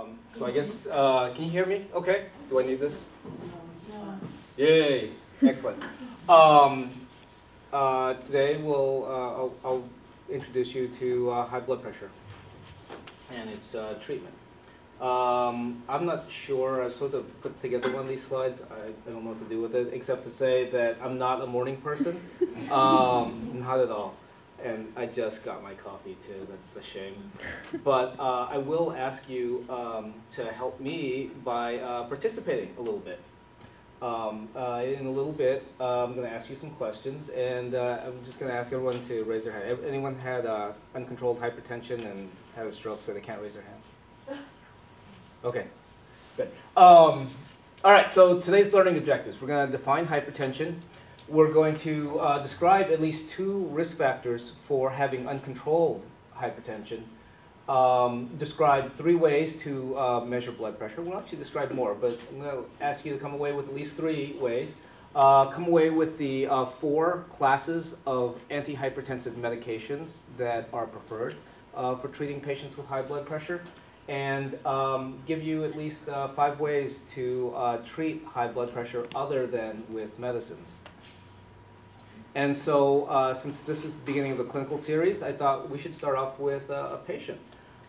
Um, so I guess, uh, can you hear me? Okay. Do I need this? Yay. Excellent. Um, uh, today we'll, uh, I'll, I'll, introduce you to uh, high blood pressure and its uh, treatment. Um, I'm not sure, I sort of put together one of these slides. I, I, don't know what to do with it, except to say that I'm not a morning person. Um, not at all and I just got my coffee too. That's a shame. But uh, I will ask you um, to help me by uh, participating a little bit. Um, uh, in a little bit, uh, I'm going to ask you some questions, and uh, I'm just going to ask everyone to raise their hand. Anyone had uh, uncontrolled hypertension and had a stroke, so they can't raise their hand? Okay, good. Um, all right, so today's learning objectives. We're going to define hypertension we're going to uh, describe at least two risk factors for having uncontrolled hypertension. Um, describe three ways to uh, measure blood pressure. We'll actually describe more, but I'm going to ask you to come away with at least three ways. Uh, come away with the uh, four classes of antihypertensive medications that are preferred uh, for treating patients with high blood pressure and um, give you at least uh, five ways to treat high blood pressure other than with medicines. And so uh, since this is the beginning of a clinical series, I thought we should start off with uh, a patient.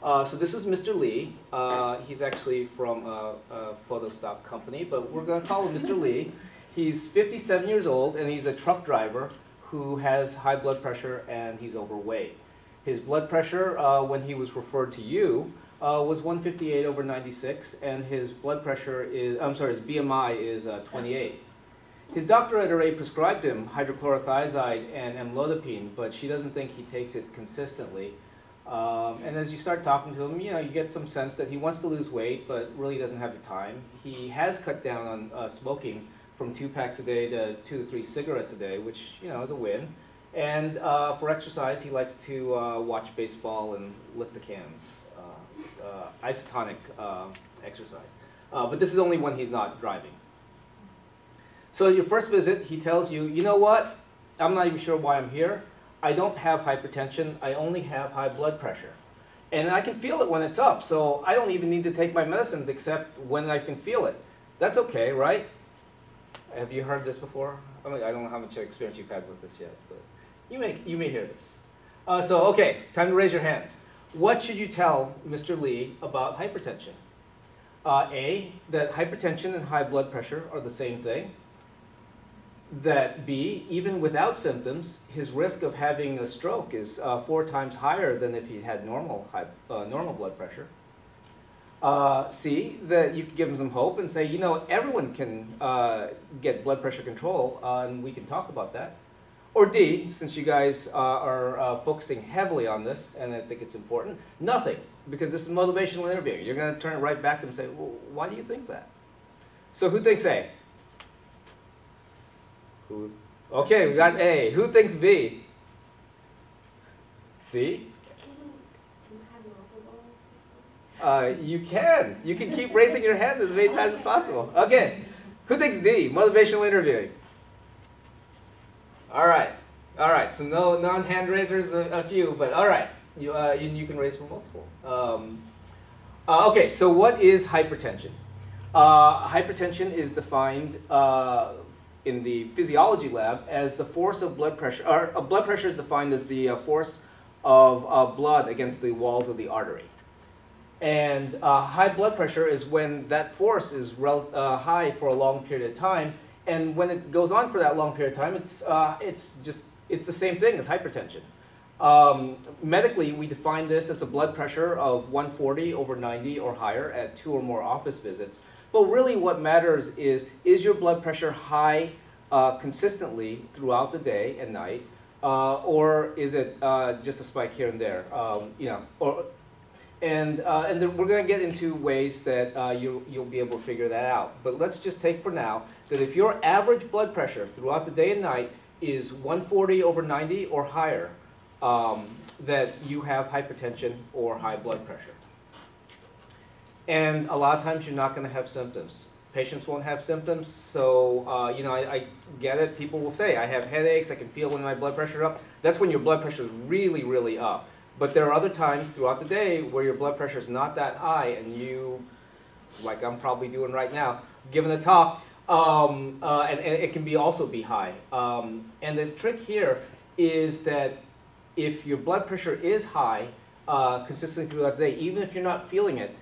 Uh, so this is Mr. Lee. Uh, he's actually from a, a photo stop company, but we're going to call him Mr. Lee. He's 57 years old, and he's a truck driver who has high blood pressure, and he's overweight. His blood pressure, uh, when he was referred to you, uh, was 158 over 96, and his blood pressure is, I'm sorry, his BMI is 28. His doctor had already prescribed him hydrochlorothiazide and amlodipine, but she doesn't think he takes it consistently. Um, and as you start talking to him, you know, you get some sense that he wants to lose weight, but really doesn't have the time. He has cut down on uh, smoking from two packs a day to two to three cigarettes a day, which, you know, is a win. And uh, for exercise, he likes to uh, watch baseball and lift the cans, uh, uh, isotonic uh, exercise. but this is only when he's not driving. So your first visit, he tells you, you know what? I'm not even sure why I'm here. I don't have hypertension. I only have high blood pressure. And I can feel it when it's up, so I don't even need to take my medicines except when I can feel it. That's okay, right? Have you heard this before? I, mean, I don't know how much experience you've had with this yet, but you may, you may hear this. Uh, so, okay, time to raise your hands. What should you tell Mr. Lee about hypertension? Uh, A, that hypertension and high blood pressure are the same thing that B, even without symptoms, his risk of having a stroke is uh, four times higher than if he had normal, high, uh, normal blood pressure. Uh, C, that you can give him some hope and say, you know, everyone can uh, get blood pressure control, uh, and we can talk about that. Or D, since you guys uh, are focusing heavily on this, and I think it's important, nothing, because this is motivational interviewing. You're going to turn it right back to them and say, well, why do you think that? So who thinks A? Who? Okay, we got A. Who thinks B? C? Uh, you can. You can keep raising your hand as many times as possible. Okay. Who thinks D? Motivational interviewing. All right. All right. So no non-hand raisers, a, a, few, but all right. You, uh, you, you can raise for multiple. Um, uh, okay. So what is hypertension? Uh, hypertension is defined uh, in the physiology lab as the force of blood pressure, or uh, blood pressure is defined as the uh, force of uh, blood against the walls of the artery. And uh, high blood pressure is when that force is uh, high for a long period of time. And when it goes on for that long period of time, it's, uh, it's just, it's the same thing as hypertension. Um, medically, we define this as a blood pressure of 140 over 90 or higher at two or more office visits. But really what matters is, is your blood pressure high uh, consistently throughout the day and night, uh, or is it uh, just a spike here and there? Um, you know, or, and, uh, and then we're going to get into ways that uh, you, you'll be able to figure that out. But let's just take for now that if your average blood pressure throughout the day and night is 140 over 90 or higher, um, that you have hypertension or high blood pressure. And a lot of times you're not going to have symptoms. Patients won't have symptoms, so uh, you know I, I, get it. People will say, I have headaches, I can feel when my blood pressure up. That's when your blood pressure is really, really up. But there are other times throughout the day where your blood pressure is not that high and you, like I'm probably doing right now, giving a talk, um, uh, and, and, it can be also be high. Um, and the trick here is that if your blood pressure is high uh, consistently throughout the day, even if you're not feeling it,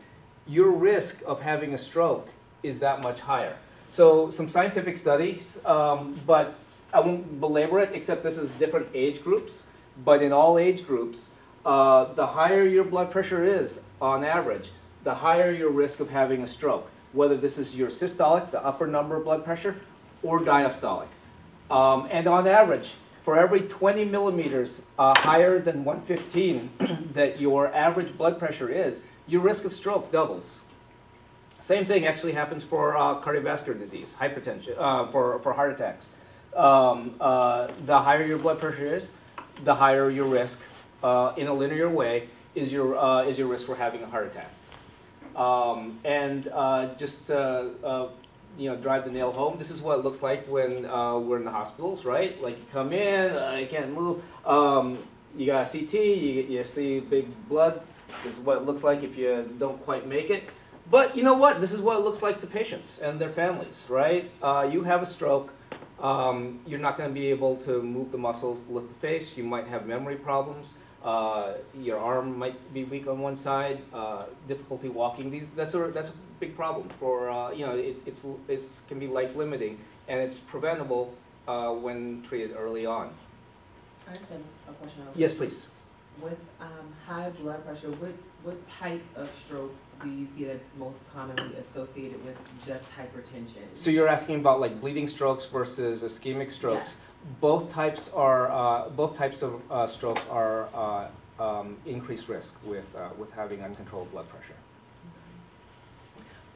your risk of having a stroke is that much higher. So some scientific studies, um, but I won't belabor it, except this is different age groups. But in all age groups, uh, the higher your blood pressure is on average, the higher your risk of having a stroke, whether this is your systolic, the upper number of blood pressure, or diastolic. Um, and on average, for every 20 millimeters uh, higher than 115 that your average blood pressure is, your risk of stroke doubles. Same thing actually happens for uh, cardiovascular disease, hypertension, uh, for, for heart attacks. Um, uh, the higher your blood pressure is, the higher your risk uh, in a linear way is your, uh, is your risk for having a heart attack. Um, and uh, just you know, drive the nail home, this is what it looks like when we're in the hospitals, right? Like you come in, I can't move. Um, you got a CT, you, you see big blood. This is what it looks like if you don't quite make it. But you know what? This is what it looks like to patients and their families, right? Uh, you have a stroke. Um, you're not going to be able to move the muscles, lift the face. You might have memory problems. Uh, your arm might be weak on one side. Uh, difficulty walking. These that's a that's a big problem for uh, you know it, it's it can be life limiting and it's preventable uh, when treated early on. I have a question. Yes, please. With um, high blood pressure, what what type of stroke do you see that's most commonly associated with just hypertension? So you're asking about like bleeding strokes versus ischemic strokes. Both types are uh, both types of uh, strokes are uh, um, increased risk with uh, with having uncontrolled blood pressure.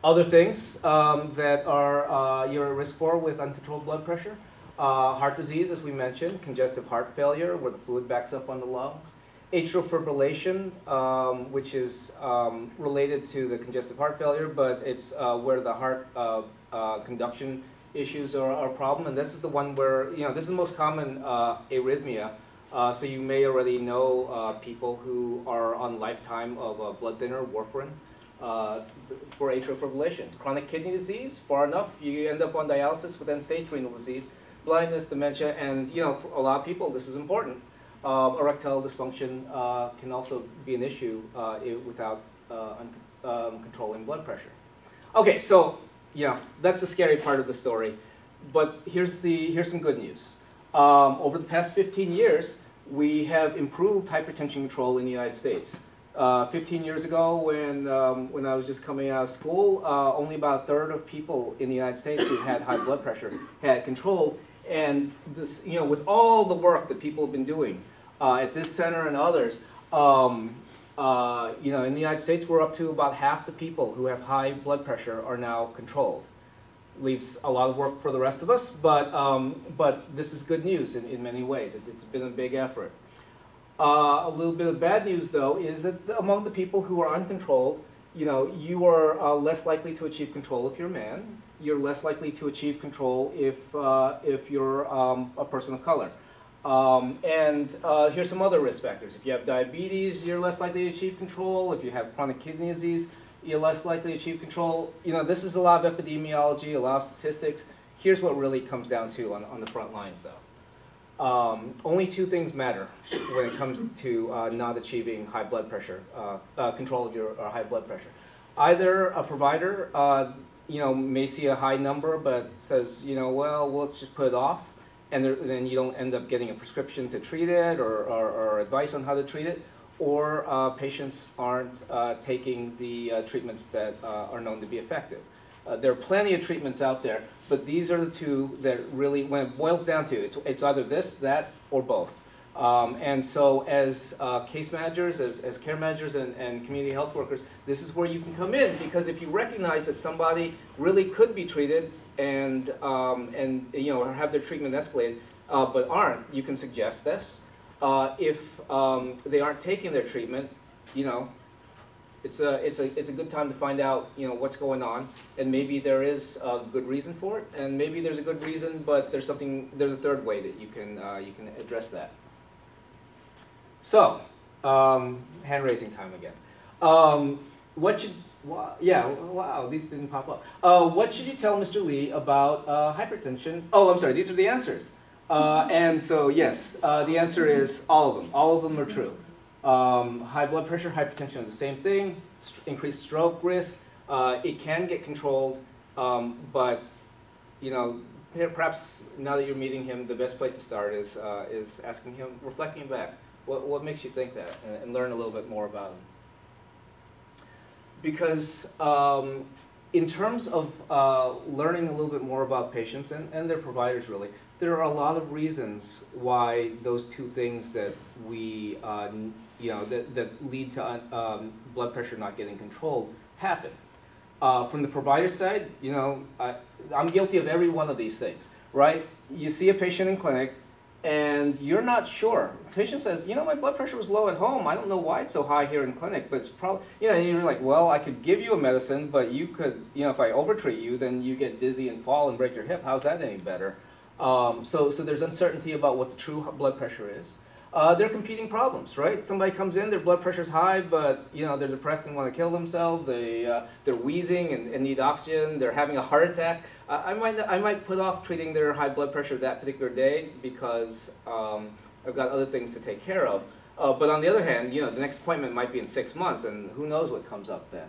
Other things um, that are uh, you're at risk for with uncontrolled blood pressure, uh, heart disease, as we mentioned, congestive heart failure, where the fluid backs up on the lungs, atrial fibrillation, um, which is um, related to the congestive heart failure, but it's uh, where the heart uh, uh, conduction issues are, a problem. And this is the one where, you know, this is the most common uh, arrhythmia. Uh, so you may already know uh, people who are on lifetime of a blood thinner, warfarin, for atrial fibrillation. Chronic kidney disease, far enough, you end up on dialysis with end-stage renal disease, blindness, dementia, and, you know, a lot of people, this is important. Uh, erectile dysfunction uh, can also be an issue uh, without uh, um, controlling blood pressure. Okay, so yeah, that's the scary part of the story. But here's, the, here's some good news. Um, over the past 15 years, we have improved hypertension control in the United States. Uh, 15 years ago, when, um, when I was just coming out of school, uh, only about a third of people in the United States who had high blood pressure had control. And this, you know, with all the work that people have been doing, uh, at this center and others, um, uh, you know, in the United States, we're up to about half the people who have high blood pressure are now controlled. Leaves a lot of work for the rest of us, but, um, but this is good news in, in many ways. It's, it's been a big effort. Uh, a little bit of bad news, though, is that among the people who are uncontrolled, you know, you are uh, less likely to achieve control if you're a man. You're less likely to achieve control if, uh, if you're um, a person of color. Um, and uh, here's some other risk factors. If you have diabetes, you're less likely to achieve control. If you have chronic kidney disease, you're less likely to achieve control. You know, this is a lot of epidemiology, a lot of statistics. Here's what really comes down to on, on the front lines, though. Um, only two things matter when it comes to uh, not achieving high blood pressure, uh, uh control of your high blood pressure. Either a provider, uh, you know, may see a high number, but says, you know, well, let's just put it off and there, then you don't end up getting a prescription to treat it or, or, or advice on how to treat it, or uh, patients aren't uh, taking the uh, treatments that uh, are known to be effective. Uh, there are plenty of treatments out there, but these are the two that really, when it boils down to, it's, it's either this, that, or both. Um, and so as uh, case managers, as, as care managers and, and community health workers, this is where you can come in because if you recognize that somebody really could be treated and, um, and you know, have their treatment escalated, uh, but aren't, you can suggest this. Uh, if um, they aren't taking their treatment, you know, it's a, it's, a, it's a good time to find out, you know, what's going on, and maybe there is a good reason for it, and maybe there's a good reason, but there's something, there's a third way that you can, uh, you can address that. So, Um, hand raising time again. Um, what should, wow, yeah, wow, these didn't pop up. Uh, what should you tell Mr. Lee about uh, hypertension? Oh, I'm sorry, these are the answers. Uh, and so, yes, uh, the answer is all of them. All of them are true. Um, high blood pressure, hypertension are the same thing, st increased stroke risk. Uh, it can get controlled, um, but you know, perhaps now that you're meeting him, the best place to start is, uh, is asking him, reflecting back. What, what makes you think that? And, and learn a little bit more about him. Because um, in terms of uh, learning a little bit more about patients and, and their providers really, there are a lot of reasons why those two things that we, uh, you know, that, that lead to um, blood pressure not getting controlled happen. Uh, from the provider side, you know, I, I'm guilty of every one of these things, right? You see a patient in clinic, and you're not sure. The patient says, you know, my blood pressure was low at home. I don't know why it's so high here in clinic, but it's probably, you know, you're like, well, I could give you a medicine, but you could, you know, if I overtreat you, then you get dizzy and fall and break your hip. How's that any better? Um, so, so there's uncertainty about what the true blood pressure is. Uh, they're competing problems, right? Somebody comes in, their blood pressure's high, but you know they're depressed and want to kill themselves. They uh, they're wheezing and, and, need oxygen. They're having a heart attack. I might I might put off treating their high blood pressure that particular day because um, I've got other things to take care of. Uh, but on the other hand, you know the next appointment might be in six months, and who knows what comes up then.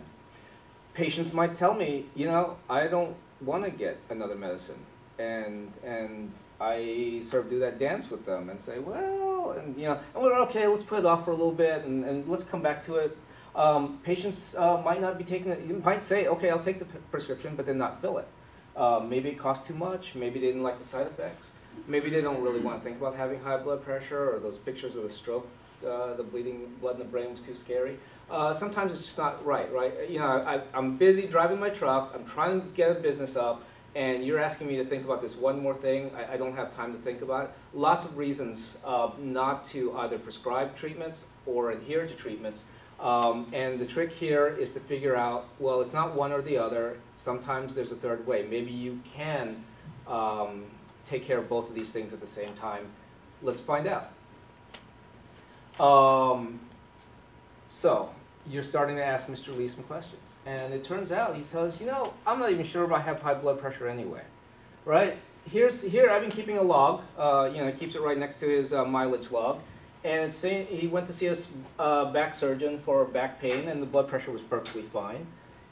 Patients might tell me, you know, I don't want to get another medicine, and and I sort of do that dance with them and say, well, and you know, we're okay, let's put it off for a little bit and, and let's come back to it. Um, patients uh, might not be taking it, you might say, okay, I'll take the prescription, but then not fill it. Um, maybe it costs too much, maybe they didn't like the side effects, maybe they don't really want to think about having high blood pressure or those pictures of the stroke, uh, the bleeding blood in the brain was too scary. Uh, sometimes it's just not right, right? You know, I, I'm busy driving my truck, I'm trying to get a business up, and you're asking me to think about this one more thing, I, I don't have time to think about it. Lots of reasons uh, not to either prescribe treatments or adhere to treatments. Um, and the trick here is to figure out, well, it's not one or the other. Sometimes there's a third way. Maybe you can um, take care of both of these things at the same time. Let's find out. Um, so, you're starting to ask Mr. Lee some questions. And it turns out he says, you know, I'm not even sure if I have high blood pressure anyway, right? Here's, here I've been keeping a log, uh, you know, he keeps it right next to his uh, mileage log. And he went to see a uh, back surgeon for back pain and the blood pressure was perfectly fine.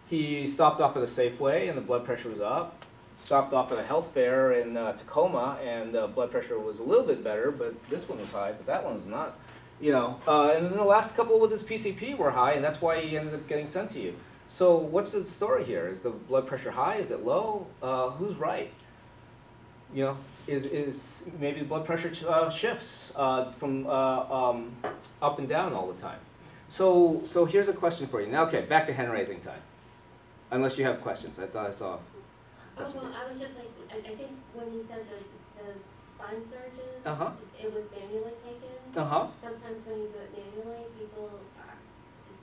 He stopped off at a Safeway and the blood pressure was up. Stopped off at a health fair in uh, Tacoma and the blood pressure was a little bit better, but this one was high, but that one was not. You know, uh, and then the last couple with his PCP were high, and that's why he ended up getting sent to you. So what's the story here? Is the blood pressure high? Is it low? Uh, who's right? You know, is, is maybe the blood pressure uh, shifts uh, from uh, um, up and down all the time. So, so here's a question for you. Now, okay, back to hand raising time. Unless you have questions. I thought I saw. Oh, well, I was just like, I, I think when you said the, the spine surgeon, Uh huh. it, was manually taken. Uh huh. Sometimes when you do it manually, people uh,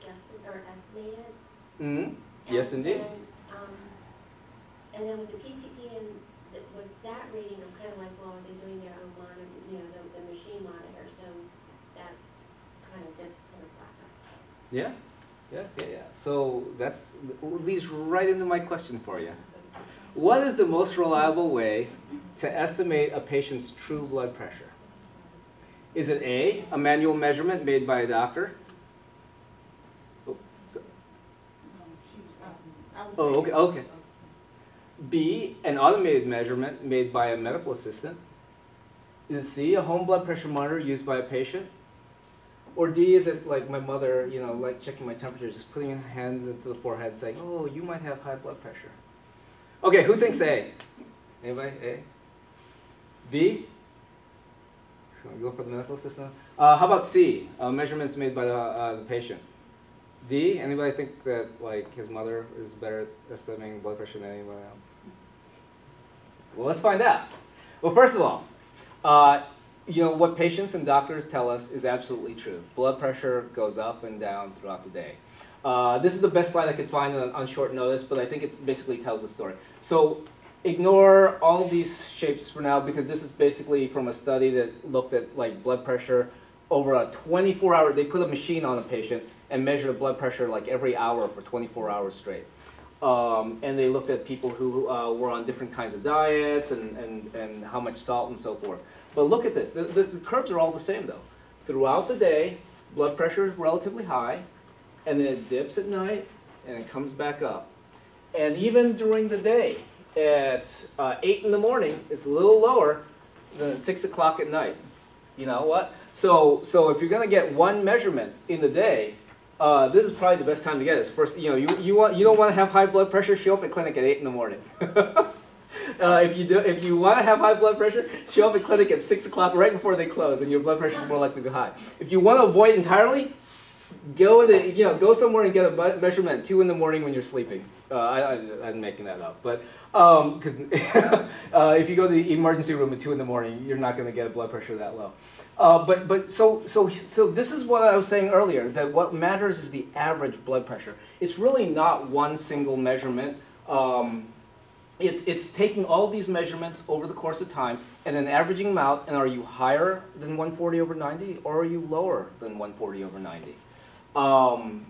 guess it or estimate it. Mm. Yes, And indeed. then, um, And then with the PCP and with that reading, I'm kind of like, well, are they doing their own monitor, you know, the, the machine monitor, so that kind of just kind of black out. Yeah. Yeah. Yeah. Yeah. So that's leads right into my question for you. What is the most reliable way to estimate a patient's true blood pressure? Is it A, a manual measurement made by a doctor? Oh, so- Oh, okay, okay. B, an automated measurement made by a medical assistant? Is it C, a home blood pressure monitor used by a patient? Or D, is it like my mother, you know, like checking my temperature, just putting her hand into the forehead saying, oh, you might have high blood pressure? Okay, who thinks A? Anybody? A? B? So go for the medical assistant. Uh, how about C? Uh, measurements made by the, uh, the patient. D? Anybody think that like his mother is better at estimating blood pressure than anybody else? Well, let's find out. Well, first of all, uh, you know what patients and doctors tell us is absolutely true. Blood pressure goes up and down throughout the day. Uh, this is the best slide I could find on, on short notice, but I think it basically tells the story. So ignore all these shapes for now because this is basically from a study that looked at like blood pressure over a 24 hour, they put a machine on a patient and measure the blood pressure like every hour for 24 hours straight. Um, and they looked at people who uh, were on different kinds of diets and, and, and how much salt and so forth. But look at this, the, the, the curves are all the same though. Throughout the day, blood pressure is relatively high, and then it dips at night, and it comes back up. And even during the day, at uh, 8 in the morning, it's a little lower than 6 o'clock at night. You know what? So, so if you're going to get one measurement in the day, uh, this is probably the best time to get it. First, you know, you, you, want, you don't want to have high blood pressure, show up at clinic at 8 in the morning. uh, if you, do, if you want to have high blood pressure, show up at clinic at 6 o'clock right before they close, and your blood pressure is more likely to go high. If you want to avoid entirely, go the, you know, go somewhere and get a measurement at 2 in the morning when you're sleeping. Uh, I, I'm making that up. But because uh, if you go to the emergency room at 2 in the morning, you're not going to get a blood pressure that low. Uh, but but so so so this is what I was saying earlier that what matters is the average blood pressure. It's really not one single measurement. Um, it's it's taking all these measurements over the course of time and then averaging them out. And are you higher than 140 over 90, or are you lower than 140 over 90? Um,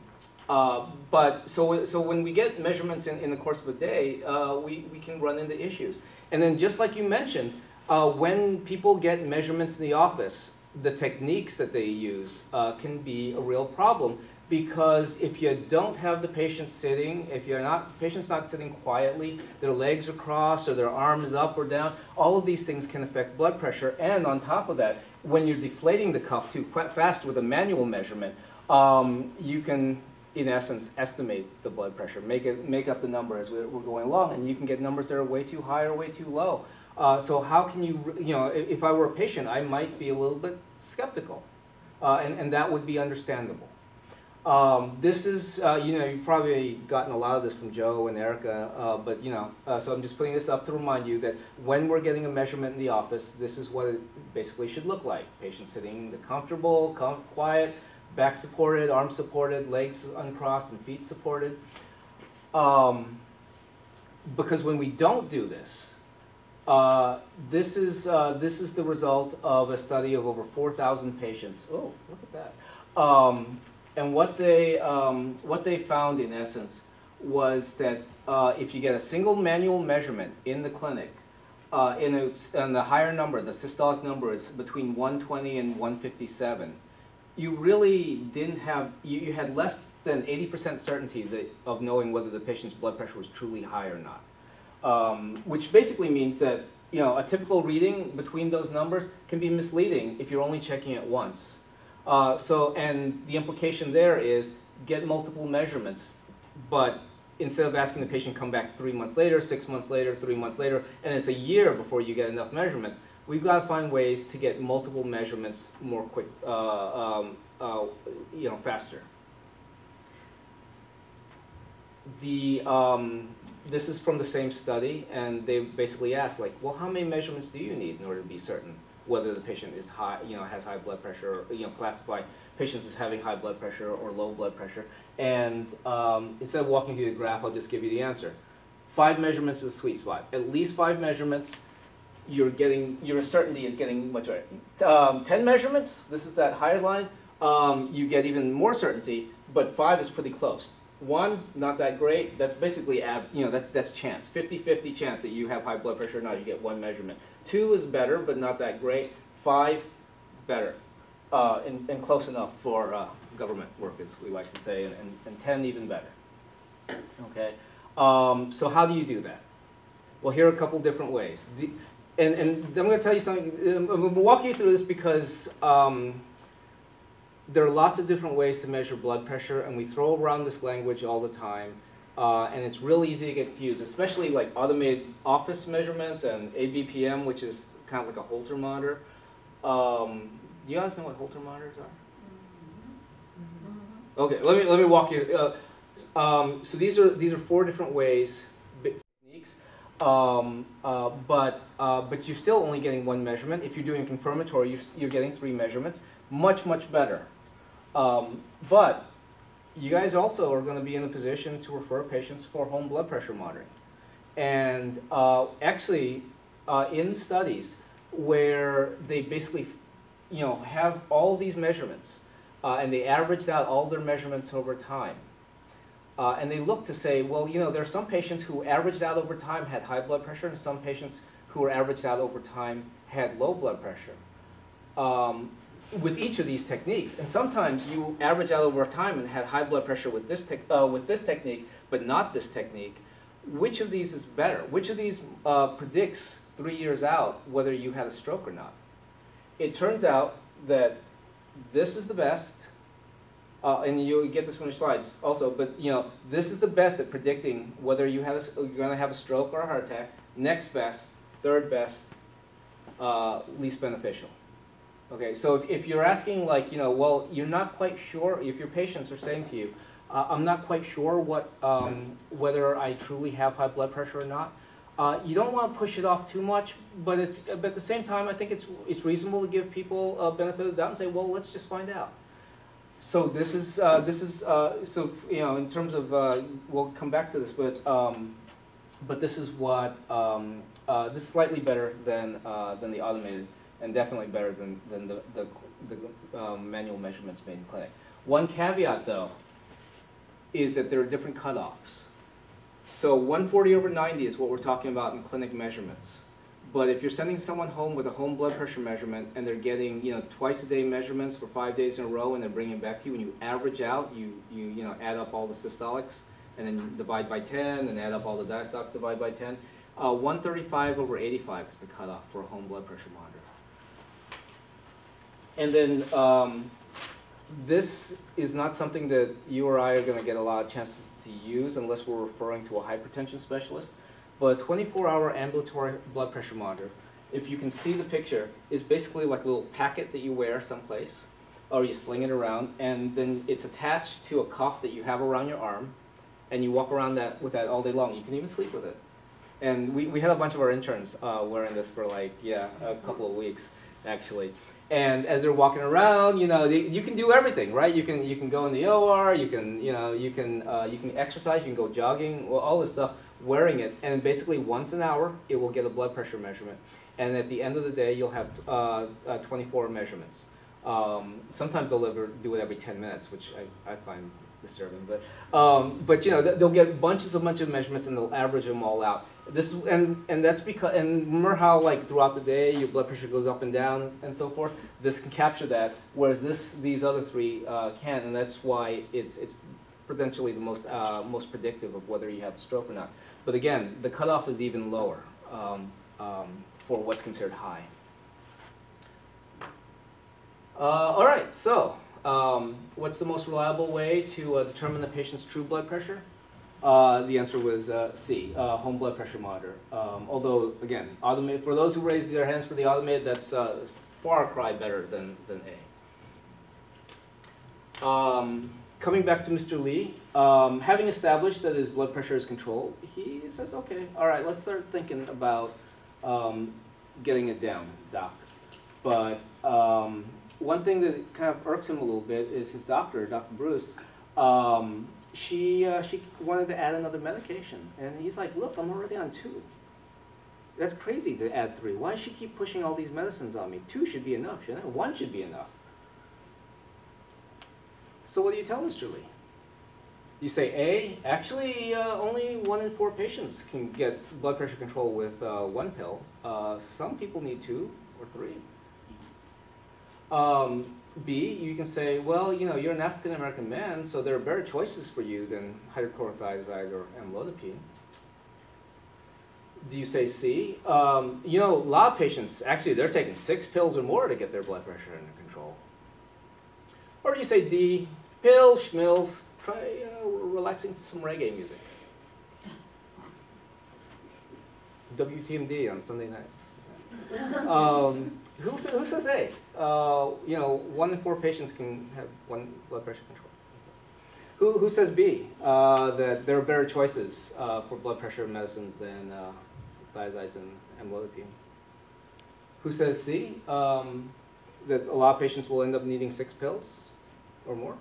uh, but so so when we get measurements in, in the course of a day, uh, we we can run into issues. And then just like you mentioned, uh, when people get measurements in the office, the techniques that they use uh, can be a real problem because if you don't have the patient sitting, if you're not, the patient's not sitting quietly, their legs are crossed or their arms up or down, all of these things can affect blood pressure. And on top of that, when you're deflating the cuff too quite fast with a manual measurement, um, you can, in essence, estimate the blood pressure, make it, make up the number as we're, we're going along, and you can get numbers that are way too high or way too low. Uh, so how can you, you know, if, if I were a patient, I might be a little bit skeptical, uh, and, and that would be understandable. Um, this is, uh, you know, you've probably gotten a lot of this from Joe and Erica, uh, but you know, uh, so I'm just putting this up to remind you that when we're getting a measurement in the office, this is what it basically should look like. Patient sitting comfortable, com- quiet, back supported, arms supported, legs uncrossed, and feet supported. Um, because when we don't do this, uh, this is uh, this is the result of a study of over 4,000 patients. Oh, look at that! Um, and what they um, what they found in essence was that uh, if you get a single manual measurement in the clinic, uh, it's, and the higher number, the systolic number is between 120 and 157, you really didn't have you, you had less than 80% certainty that, of knowing whether the patient's blood pressure was truly high or not um, which basically means that you know a typical reading between those numbers can be misleading if you're only checking it once. Uh, so, and the implication there is get multiple measurements, but instead of asking the patient come back three months later, six months later, three months later, and it's a year before you get enough measurements, we've got to find ways to get multiple measurements more quick, uh, um, uh, you know, faster. The um, this is from the same study, and they basically asked, like, well, how many measurements do you need in order to be certain whether the patient is high, you know, has high blood pressure, or, you know, classify patients as having high blood pressure or low blood pressure? And um, instead of walking through the graph, I'll just give you the answer. Five measurements is a sweet spot. At least five measurements, you're getting, your certainty is getting much better. Um, 10 measurements, this is that higher line, um, you get even more certainty, but five is pretty close. One, not that great. That's basically, you know, that's, that's chance. 50-50 chance that you have high blood pressure or not. You get one measurement. Two is better, but not that great. Five, better. Uh, and, and close enough for uh, government work, as we like to say. And, and, and 10, even better. Okay? Um, so how do you do that? Well, here are a couple different ways. The, and, and I'm going to tell you something. I'm going to walk you through this because um, there are lots of different ways to measure blood pressure, and we throw around this language all the time. Uh, and it's really easy to get confused, especially like automated office measurements and ABPM, which is kind of like a Holter monitor. Um, do you guys know what Holter monitors are? Okay, let me let me walk you. Uh, um, so these are these are four different ways, techniques, um, uh, but uh, but you're still only getting one measurement. If you're doing confirmatory, you're, you're getting three measurements. Much much better. Um, but you guys also are going to be in a position to refer patients for home blood pressure monitoring. And uh, actually, uh, in studies where they basically you know, have all these measurements, uh, and they averaged out all their measurements over time. Uh, and they looked to say, well, you know, there are some patients who averaged out over time had high blood pressure, and some patients who were averaged out over time had low blood pressure. Um, with each of these techniques, and sometimes you average out over time and had high blood pressure with this, uh, with this technique, but not this technique. Which of these is better? Which of these uh, predicts three years out whether you had a stroke or not? It turns out that this is the best, uh, and you'll get this from your slides also, but you know, this is the best at predicting whether you have a, you're going to have a stroke or a heart attack. Next best, third best, uh, least beneficial. Okay, so if, if you're asking like, you know, well, you're not quite sure, if your patients are saying to you, uh, I'm not quite sure what, um, whether I truly have high blood pressure or not, uh, you don't want to push it off too much, but, it, but at the same time, I think it's, it's reasonable to give people a benefit of the doubt and say, well, let's just find out. So this is, uh, this is, uh, so, you know, in terms of, uh, we'll come back to this, but, um, but this is what, um, uh, this is slightly better than, than the automated, and definitely better than, than the, the, the um, manual measurements made in clinic. One caveat, though, is that there are different cutoffs. So 140 over 90 is what we're talking about in clinic measurements. But if you're sending someone home with a home blood pressure measurement and they're getting, you know, twice a day measurements for five days in a row and they're bringing it back to you, when you average out, you, you, you know, add up all the systolics and then divide by 10 and add up all the diastolics, divide by 10. Uh, 135 over 85 is the cutoff for a home blood pressure monitor. And then um, this is not something that you or I are going to get a lot of chances to use unless we're referring to a hypertension specialist. But a 24-hour ambulatory blood pressure monitor, if you can see the picture, is basically like a little packet that you wear someplace, or you sling it around, and then it's attached to a cuff that you have around your arm, and you walk around that with that all day long. You can even sleep with it. And we, we had a bunch of our interns uh, wearing this for like, yeah, a couple of weeks, actually. And as they're walking around, you know, they, you can do everything, right? You can you can go in the OR, you can you know you can uh, you can exercise, you can go jogging, well, all this stuff, wearing it, and basically once an hour, it will get a blood pressure measurement, and at the end of the day, you'll have uh, uh, 24 measurements. Um, sometimes they'll ever do it every 10 minutes, which I, I find disturbing, but um, but you know they'll get bunches of bunch of measurements and they'll average them all out. This and and that's because and remember how like throughout the day your blood pressure goes up and down and so forth. This can capture that, whereas this these other three uh, can, and that's why it's it's potentially the most uh, most predictive of whether you have a stroke or not. But again, the cutoff is even lower um, um, for what's considered high. Uh, all right, so um, what's the most reliable way to uh, determine the patient's true blood pressure? Uh, the answer was uh, C, uh, home blood pressure monitor. Um, although, again, automated, for those who raised their hands for the automated, that's uh, far cry better than, than A. Um, coming back to Mr. Lee, um, having established that his blood pressure is controlled, he says, okay, all right, let's start thinking about um, getting it down, doc. But um, one thing that kind of irks him a little bit is his doctor, Dr. Bruce, um, she, uh, she wanted to add another medication. And he's like, look, I'm already on two. That's crazy to add three. Why does she keep pushing all these medicines on me? Two should be enough, shouldn't it? One should be enough. So what do you tell Mr. Lee? You say, A, actually uh, only one in four patients can get blood pressure control with uh, one pill. Uh, some people need two or three. Um, B, you can say, well, you know, you're an African American man, so there are better choices for you than hydrochlorothiazide or amlodipine. Do you say C? Um, you know, a lot of patients, actually, they're taking six pills or more to get their blood pressure under control. Or do you say D, pills, schmills, try uh, relaxing to some reggae music. WTMD on Sunday nights. Um, who, who says A? Uh, you know, one in four patients can have one blood pressure control. Who, who says B? Uh, that there are better choices uh, for blood pressure medicines than uh, thiazides and amlodipine. Who says C? Um, that a lot of patients will end up needing six pills or more.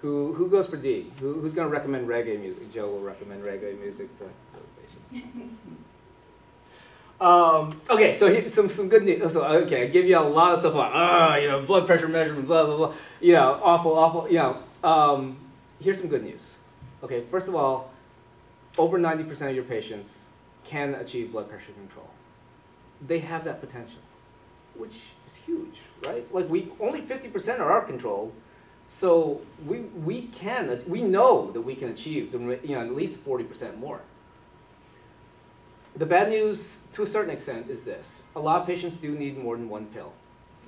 Who, who goes for D? Who, who's going to recommend reggae music? Joe will recommend reggae music to the patient. Um, okay, so some some good news. So okay, I give you a lot of stuff on, ah, you know, blood pressure measurement, blah blah blah. You know, awful, awful. You know, um, here's some good news. Okay, first of all, over 90% of your patients can achieve blood pressure control. They have that potential, which is huge, right? Like we only 50% are our control, so we we can we know that we can achieve the, you know at least 40% more. The bad news, to a certain extent, is this. A lot of patients do need more than one pill,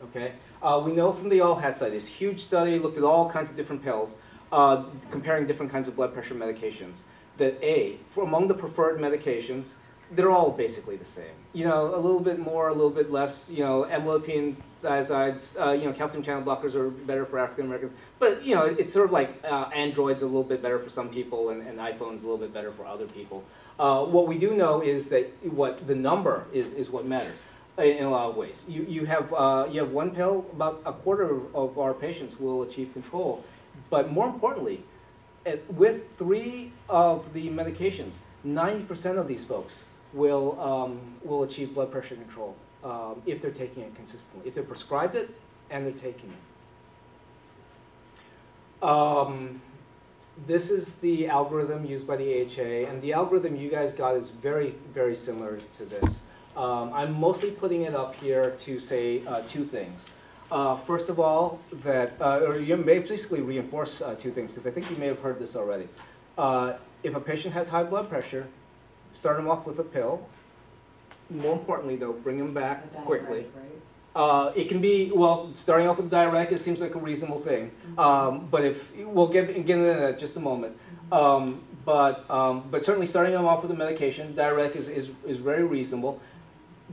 okay? Uh, we know from the ALLHAT study, this huge study looked at all kinds of different pills, uh, comparing different kinds of blood pressure medications, that A, for among the preferred medications, they're all basically the same. You know, a little bit more, a little bit less, you know, amlodipine thiazides, uh, you know, calcium channel blockers are better for African Americans. But, you know, it's sort of like uh, Android's a little bit better for some people and, and iPhone's a little bit better for other people. Uh, what we do know is that what the number is, is what matters in, a lot of ways. You, you, have, uh, you have one pill, about a quarter of our patients will achieve control. But more importantly, at, with three of the medications, 90% of these folks will, um, will achieve blood pressure control um, if they're taking it consistently. If they're prescribed it and they're taking it. Um, this is the algorithm used by the AHA, and the algorithm you guys got is very, very similar to this. Um, I'm mostly putting it up here to say uh, two things. Uh, first of all, that, uh, or you may basically reinforce uh, two things, because I think you may have heard this already. Uh, if a patient has high blood pressure, start them off with a pill. More importantly, though, bring them back quickly. break, right? Uh, it can be, well, starting off with diuretic, it seems like a reasonable thing. Um, but if, we'll get, get into that in just a moment. Um, but, um, but certainly starting them off with a medication, diuretic is, is, is very reasonable.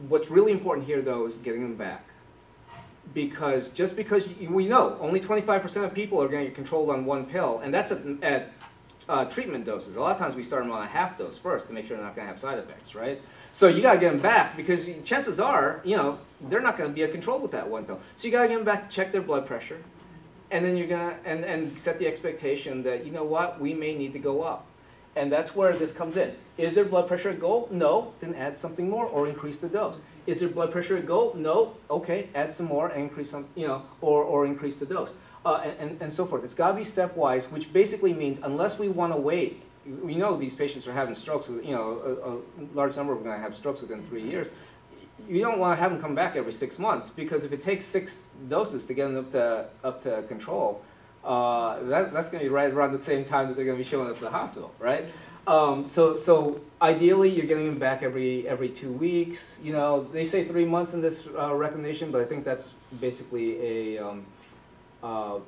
What's really important here, though, is getting them back. Because just because, you, we know, only 25% of people are going to get controlled on one pill, and that's at, at uh, treatment doses. A lot of times we start them on a half dose first to make sure they're not going to have side effects, right? So you got to get them back because chances are, you know, they're not going to be able control with that one pill. So you got to get them back to check their blood pressure, and then you're gonna and and set the expectation that you know what we may need to go up, and that's where this comes in. Is their blood pressure a goal? No. Then add something more or increase the dose. Is their blood pressure a goal? No. Okay, add some more and increase some, you know, or or increase the dose, uh, and, and and so forth. It's got to be stepwise, which basically means unless we want to wait we know these patients are having strokes, you know, a, a large number of them are going to have strokes within three years. You don't want to have them come back every six months because if it takes six doses to get them up to, up to control, uh, that, that's going to be right around the same time that they're going to be showing up to the hospital, right? Um, so, so ideally, you're getting them back every every two weeks. You know, they say three months in this uh, recommendation, but I think that's basically a um, uh,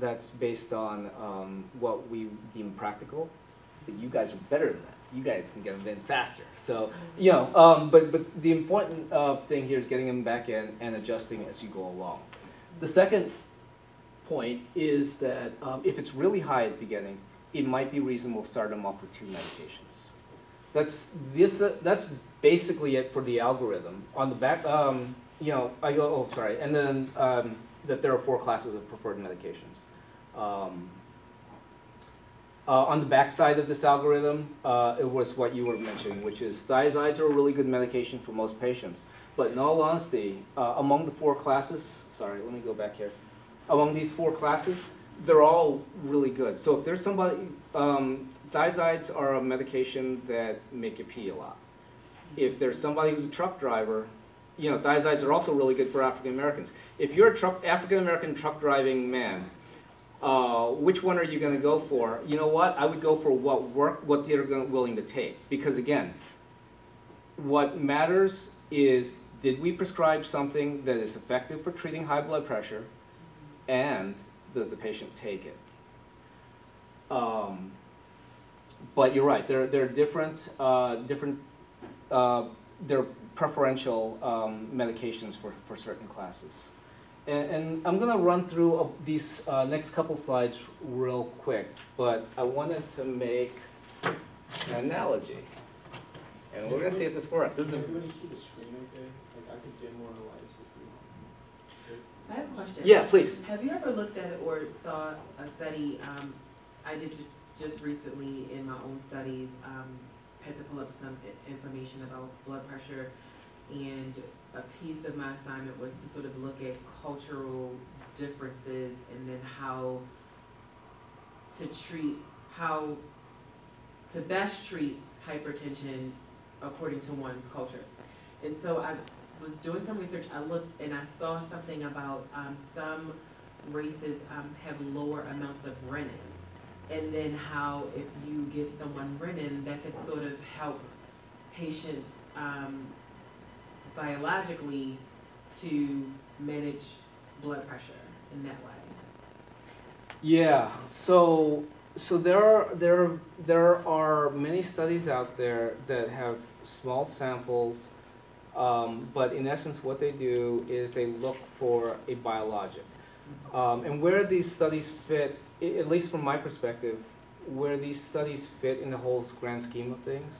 that's based on um, what we deem practical but you guys are better than that. You guys can get them in faster. So, you know, um, but, but the important uh, thing here is getting them back in and adjusting as you go along. The second point is that um, if it's really high at the beginning, it might be reasonable to start them off with two medications. That's, this, uh, that's basically it for the algorithm. On the back, um, you know, I go, oh, sorry, and then um, that there are four classes of preferred medications. Uh, on the backside of this algorithm, uh, it was what you were mentioning, which is thiazides are a really good medication for most patients. But in all honesty, uh, among the four classes, sorry, let me go back here. Among these four classes, they're all really good. So if there's somebody, um, thiazides are a medication that make you pee a lot. If there's somebody who's a truck driver, you know, thiazides are also really good for African Americans. If you're a truck, African American truck driving man, uh, which one are you going to go for? You know what? I would go for what work, what they're gonna, willing to take. Because again, what matters is did we prescribe something that is effective for treating high blood pressure, and does the patient take it? Um, but you're right. There, there are different, uh, different, uh, there are preferential um, medications for, for certain classes. And, and I'm going to run through uh, these uh, next couple slides real quick, but I wanted to make an analogy. And we're going to see if this works. This is Can everybody see the screen okay? Like, I could dim more the lights if you want. I have a question. yeah, please. Have you ever looked at or saw a study, um, I did just recently in my own studies, um, had to pull up some information about blood pressure and a piece of my assignment was to sort of look at cultural differences and then how to treat, how to best treat hypertension according to one's culture. And so I was doing some research, I looked and I saw something about, um, some races, um, have lower amounts of renin. And then how if you give someone renin, that could sort of help patients, um, biologically to manage blood pressure in that way. Yeah, so, so there are, there, there are many studies out there that have small samples, um, but in essence, what they do is they look for a biologic. Um, and where these studies fit, at least from my perspective, where these studies fit in the whole grand scheme of things,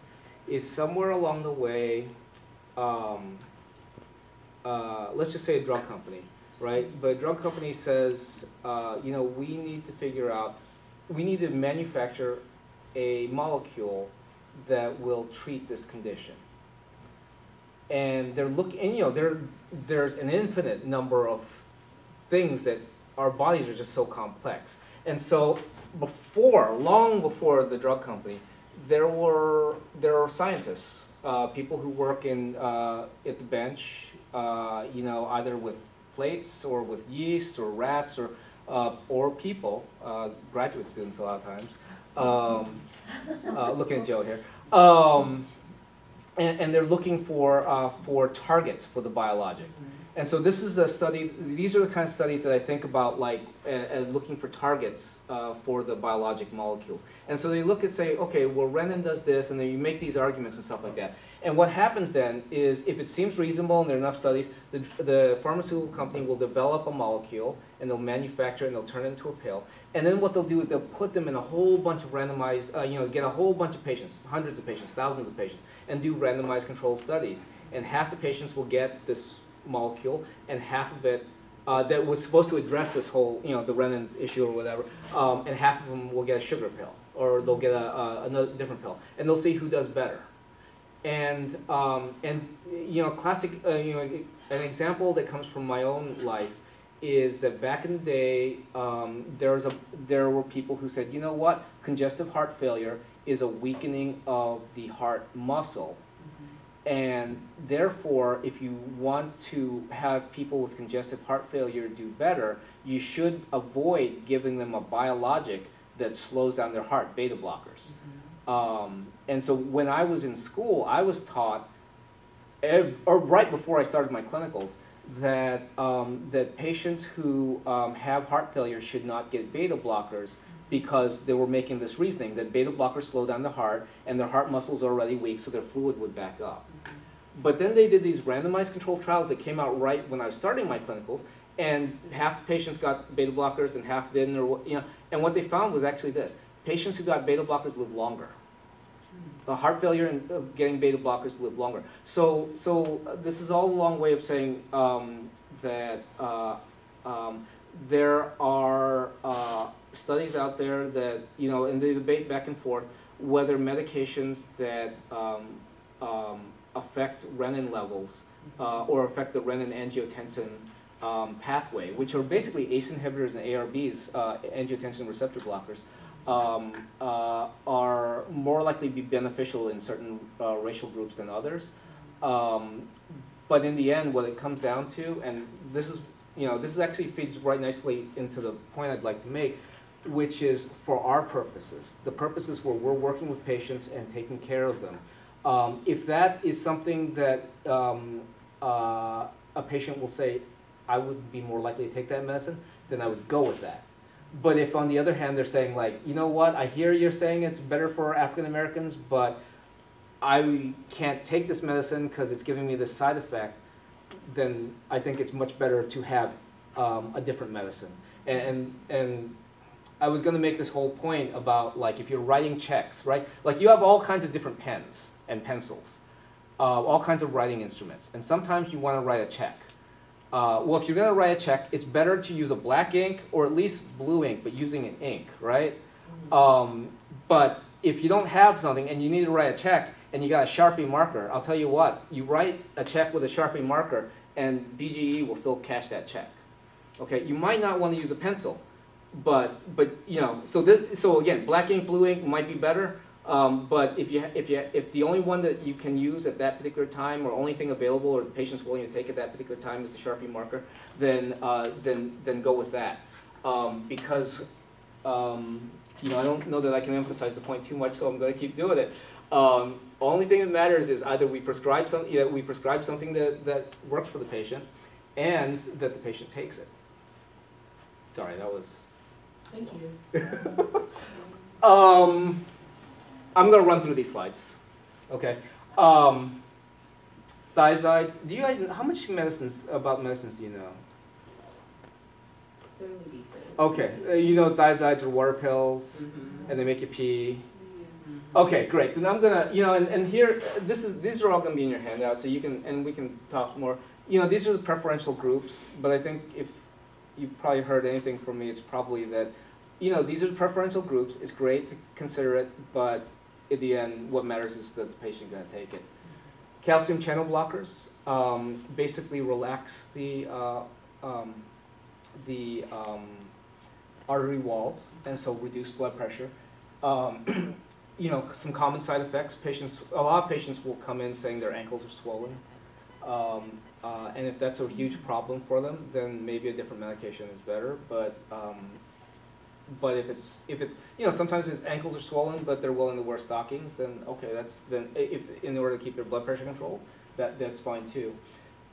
is somewhere along the way, um, uh, let's just say a drug company, right? But a drug company says, uh, you know, we need to figure out, we need to manufacture a molecule that will treat this condition. And they're looking, you know, there, there's an infinite number of things that our bodies are just so complex. And so before, long before the drug company, there were, there are scientists, uh, people who work in, uh, at the bench, uh, you know, either with plates or with yeast or rats or, uh, or people, uh, graduate students a lot of times. Um, uh, looking at Joe here. Um, and, and they're looking for, uh, for targets for the biologic. And so this is a study, these are the kind of studies that I think about like as looking for targets uh, for the biologic molecules. And so they look and say, okay, well renin does this, and then you make these arguments and stuff like that. And what happens then is if it seems reasonable and there are enough studies, the, the pharmaceutical company will develop a molecule and they'll manufacture it and they'll turn it into a pill. And then what they'll do is they'll put them in a whole bunch of randomized, uh, you know, get a whole bunch of patients, hundreds of patients, thousands of patients, and do randomized controlled studies. And half the patients will get this molecule, and half of it uh, that was supposed to address this whole, you know, the renin issue or whatever, um, and half of them will get a sugar pill, or they'll get a, a another different pill, and they'll see who does better. And um, and you know, classic, uh, you know, an example that comes from my own life is that back in the day, um, there was a there were people who said, you know what, congestive heart failure is a weakening of the heart muscle. And therefore, if you want to have people with congestive heart failure do better, you should avoid giving them a biologic that slows down their heart, beta blockers. Um, and so when I was in school, I was taught, ev- or right before I started my clinicals, that, um, that patients who um, have heart failure should not get beta blockers because they were making this reasoning that beta blockers slow down the heart and their heart muscles are already weak, so their fluid would back up. But then they did these randomized controlled trials that came out right when I was starting my clinicals, and half the patients got beta blockers and half didn't, or you know. And what they found was actually this: patients who got beta blockers live longer. The heart failure and uh, getting beta blockers live longer. So, so uh, this is all a long way of saying um, that uh, um, there are uh, studies out there that you know, and they debate back and forth whether medications that um, um, affect renin levels uh, or affect the renin-angiotensin um, pathway, which are basically ACE inhibitors and ARBs, uh, angiotensin receptor blockers, um, uh, are more likely to be beneficial in certain uh, racial groups than others. Um, but in the end, what it comes down to, and this is, you know, this is actually feeds right nicely into the point I'd like to make, which is for our purposes, the purposes where we're working with patients and taking care of them. Um, if that is something that um, uh, a patient will say, I would be more likely to take that medicine, then I would go with that. But if on the other hand, they're saying like, you know what, I hear you're saying it's better for African Americans, but I can't take this medicine because it's giving me this side effect, then I think it's much better to have um, a different medicine. And, and, and I was going to make this whole point about like if you're writing checks, right? Like you have all kinds of different pens and pencils, uh, all kinds of writing instruments, and sometimes you want to write a check. Uh, well, if you're going to write a check, it's better to use a black ink or at least blue ink, but using an ink, right? Um, but if you don't have something and you need to write a check, and you got a Sharpie marker, I'll tell you what, you write a check with a Sharpie marker, and BGE will still cash that check. Okay, you might not want to use a pencil, but, but, you know, so this, so again, black ink, blue ink might be better, um, but if you, if you, if the only one that you can use at that particular time, or only thing available, or the patient's willing to take at that particular time is the Sharpie marker, then, uh, then, then go with that. Um, because, um, you know, I don't know that I can emphasize the point too much, so I'm gonna keep doing it. Um, only thing that matters is either we prescribe some, yeah, we prescribe something that, that works for the patient, and that the patient takes it. Sorry, that was. Thank you. Um, I'm gonna run through these slides, okay? Um, thiazides, do you guys, know how much medicines, about medicines do you know? Okay, uh, you know thiazides are water pills, Mhm. and they make you pee. Mhm. Okay, great, then I'm gonna, you know, and, and here, uh, this is, these are all gonna be in your handout, so you can, and we can talk more. You know, these are the preferential groups, but I think if you've probably heard anything from me, it's probably that, you know, these are preferential groups, it's great to consider it, but in the end, what matters is that the patient gonna take it. Calcium channel blockers, um, basically relax the, uh, um, the, um, artery walls, and so reduce blood pressure. Um, you know, some common side effects, patients, a lot of patients will come in saying their ankles are swollen. Uh, and if that's a huge problem for them, then maybe a different medication is better, but, um, but if it's, if it's, you know, sometimes his ankles are swollen, but they're willing to wear stockings, then, okay, that's, then, if, in order to keep their blood pressure controlled, that, that's fine too.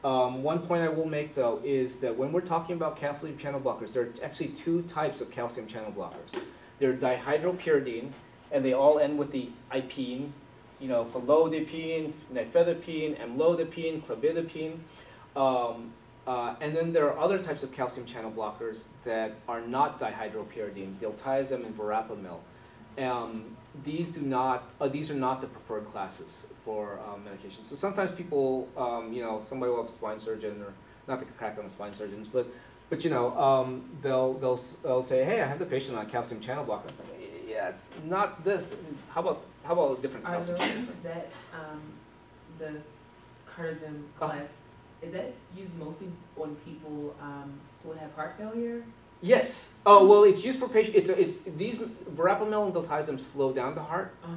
Um, one point I will make though is that when we're talking about calcium channel blockers, there are actually two types of calcium channel blockers. They're dihydropyridine, and they all end with the ipine, you know, felodipine, nifedipine, amlodipine, clevidipine. Um, uh, and then there are other types of calcium channel blockers that are not dihydropyridine, diltiazem and verapamil. Um, these do not, uh, these are not the preferred classes for um, medications. So sometimes people, um, you know, somebody will have a spine surgeon, or not to crack on the spine surgeons, but, but you know, um, they'll, they'll, they'll say, hey, I have the patient on calcium channel blocker. It's like, yeah, it's not this. How about, how about a different calcium channel? that, um, the Cardizem Uh. class, is that used mostly on people, um, who have heart failure? Yes. Oh, well, it's used for patients, it's, a- it's, these, verapamil and diltiazem slow down the heart. Uh-huh.